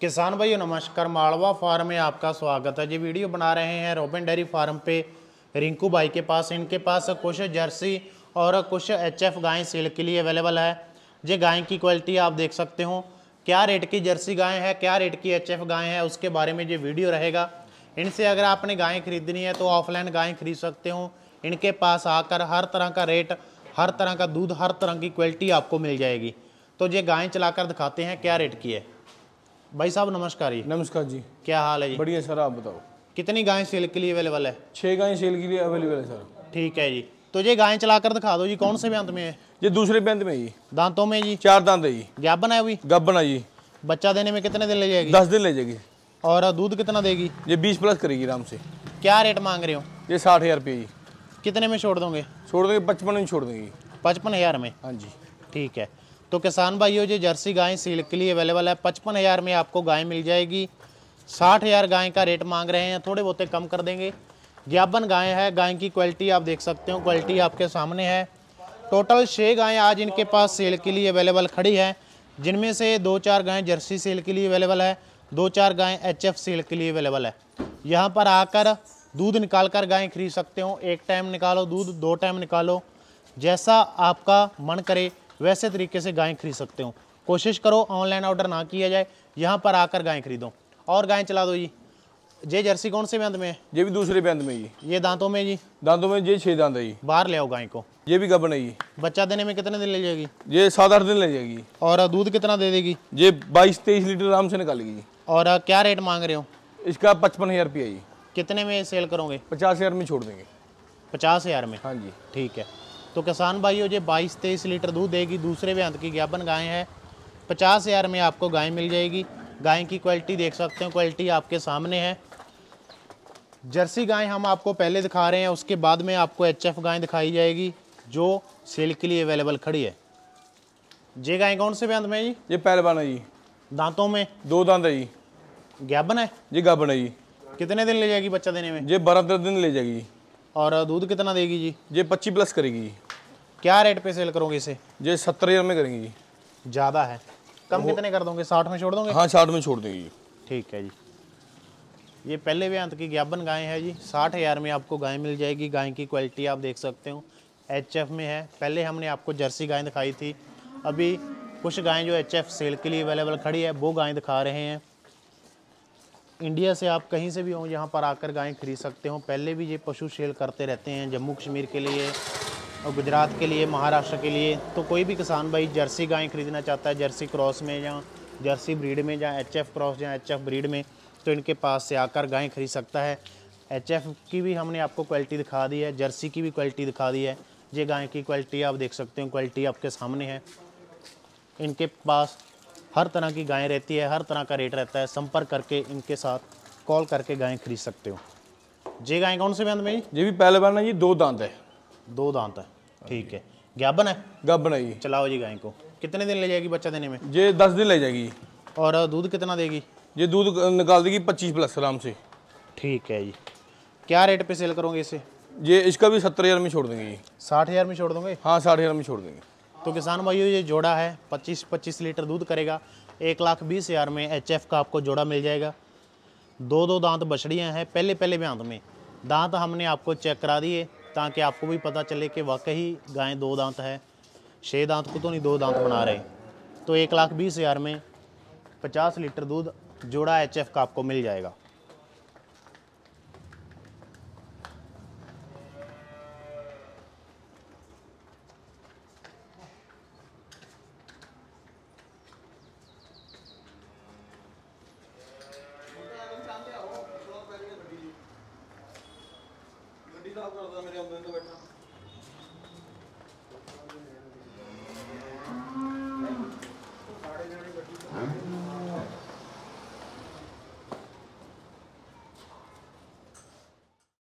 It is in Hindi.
किसान भाइयों, नमस्कार। मालवा फार्म में आपका स्वागत है। जी, वीडियो बना रहे हैं रोबिन डेयरी फार्म पे। रिंकू भाई के पास, इनके पास कुछ जर्सी और कुछ एच एफ़ गायें सेल के लिए अवेलेबल है। ये गाय की क्वालिटी आप देख सकते हो। क्या रेट की जर्सी गाय है, क्या रेट की एच एफ़ गाय है, उसके बारे में ये वीडियो रहेगा। इनसे अगर आपने गायें खरीदनी है तो ऑफलाइन गायें खरीद सकते हो। इनके पास आकर हर तरह का रेट, हर तरह का दूध, हर तरह की क्वालिटी आपको मिल जाएगी। तो ये गायें चलाकर दिखाते हैं क्या रेट की है। भाई साहब नमस्कार जी। नमस्कार जी। क्या हाल है जी? बढ़िया सर आप बताओ। कितनी गायें सेल के लिए अवेलेबल है? छः गायें सेल के लिए अवेलेबल है सर। ठीक है जी। तो ये गायें चलाकर दिखा दो जी कौन से ब्यांत में है? ये दूसरे बैंत में जी। दांतों में जी? चार दांत है जी। ज्ञापन है अभी गब्बन है जी। बच्चा देने में कितने दिन ले जाएगी? दस दिन ले जाएगी। और दूध कितना देगी? ये बीस प्लस करेगी आराम से। क्या रेट मांग रहे हो? ये साठ हज़ार रुपये जी। कितने में छोड़ दोगे? छोड़ देंगे पचपन में छोड़ देंगे। पचपन हज़ार में? हाँ जी। ठीक है। तो किसान भाइयों, जो जर्सी गाय सील के लिए अवेलेबल है, पचपन हज़ार में आपको गाय मिल जाएगी। साठ हज़ार गाय का रेट मांग रहे हैं, थोड़े बहुते कम कर देंगे। ज्ञापन गाय है, गाय की क्वालिटी आप देख सकते हो क्वालिटी आपके सामने है। टोटल छः गायें आज इनके पास सेल के लिए अवेलेबल खड़ी है। जिनमें से दो चार गायें जर्सी सेल के लिए अवेलेबल है दो चार गायें एच सेल के लिए अवेलेबल है। यहाँ पर आकर दूध निकाल कर गायें खरीद सकते हो, एक टाइम निकालो दूध, दो टाइम निकालो। जैसा आपका मन करे वैसे तरीके से गायें खरीद सकते हो। कोशिश करो ऑनलाइन ऑर्डर ना किया जाए यहाँ पर आकर गायें खरीदो। और गायें चला दो जी। ये जर्सी कौन से बैंत में? है ये भी दूसरे बैंत में जी। ये दांतों में जी। दांतों में ये छः दांत है जी। बाहर ले आओ गाय को। ये भी गब्बन है जी। बच्चा देने में कितने दिन ले जाएगी? ये सात आठ दिन ले जाएगी। और दूध कितना दे देगी? ये बाईस तेईस लीटर आराम से निकालेगी जी। और क्या रेट मांग रहे हो? इसका पचपन हज़ार रुपया जी। कितने में सेल करोगे? पचास हज़ार में छोड़ देंगे। पचास हज़ार में? हाँ जी। ठीक है। तो किसान भाइयों ये बाईस तेईस लीटर दूध देगी दूसरे ब्यांत की ज्ञापन गाय है। पचास हज़ार में आपको गाय मिल जाएगी। गाय की क्वालिटी देख सकते हो क्वालिटी आपके सामने है। जर्सी गाय हम आपको पहले दिखा रहे हैं उसके बाद में आपको एच एफ़ गाय दिखाई जाएगी जो सेल के लिए अवेलेबल खड़ी है। ये गाय कौन से ब्यांत में है जी? ये पहलवान है जी। दांतों में? दो दांत है जी। ज्ञापन है? जी गब्बन है जी। कितने दिन ले जाएगी बच्चा देने में? ये बारह तेरह दिन ले जाएगी। और दूध कितना देगी जी? ये पच्चीस प्लस करेगी जी। क्या रेट पे सेल करोगे इसे? ये सत्तर हज़ार में करेंगे जी। ज़्यादा है। कम कितने कर दोगे? साठ में छोड़ दोगे? हाँ साठ में छोड़ देंगे। जी ठीक है जी। ये पहले भी अंत की ज्ञापन गाय है जी। साठ हज़ार में आपको गाय मिल जाएगी। गाय की क्वालिटी आप देख सकते हो। एच एफ़ में है। पहले हमने आपको जर्सी गाय दिखाई थी। अभी कुछ गायें जो एच एफ़ सेल के लिए अवेलेबल खड़ी है वो गायें दिखा रहे हैं। इंडिया से आप कहीं से भी हो, यहाँ पर आकर गायें खरीद सकते हो। पहले भी ये पशु सेल करते रहते हैं, जम्मू कश्मीर के लिए और गुजरात के लिए, महाराष्ट्र के लिए। तो कोई भी किसान भाई जर्सी गायें खरीदना चाहता है, जर्सी क्रॉस में या जर्सी ब्रीड में या एच एफ़ क्रॉस या एच एफ़ ब्रीड में तो इनके पास से आकर गायें खरीद सकता है। एच एफ़ की भी हमने आपको क्वालिटी दिखा दी है, जर्सी की भी क्वालिटी दिखा दी है। ये गाय की क्वालिटी आप देख सकते हो, क्वालिटी आपके सामने है। इनके पास हर तरह की गायें रहती है हर तरह का रेट रहता है। संपर्क करके इनके साथ कॉल करके गायें खरीद सकते हो। ये गाय कौन से बैंड में? जी भी पहलवान है जी दो दांत है। दो दांत है। ठीक है। ज्ञापन है? गब्बन है जी चलाओ जी गाय को। कितने दिन ले जाएगी बच्चा देने में? ये दस दिन ले जाएगी। और दूध कितना देगी? ये दूध निकाल देगी पच्चीस प्लस आराम से। ठीक है जी। क्या रेट पे सेल करोगे इसे? ये इसका भी सत्तर हज़ार में छोड़ देंगे जी साठ हज़ार में छोड़ दोगे? हाँ साठ हज़ार में छोड़ देंगे। तो किसान भाइयों, ये जोड़ा है, पच्चीस पच्चीस लीटर दूध करेगा। एक लाख बीस हज़ार में एच एफ़ का आपको जोड़ा मिल जाएगा। दो दो दांत बछड़ियाँ हैं, पहले पहले ब्यांत में। दांत हमने आपको चेक करा दिए, ताकि आपको भी पता चले कि वाकई गाय दो दांत है। छः दांत को तो नहीं, दो दांत बना रहे। तो एक लाख बीस हज़ार में पचास लीटर दूध जोड़ा एच एफ़ का आपको मिल जाएगा। ਗੱਡੀ ਸਾਫ ਕਰਦਾ ਮੇਰੇ ਆਉਂਦੇ ਤੋਂ ਬੈਠਾ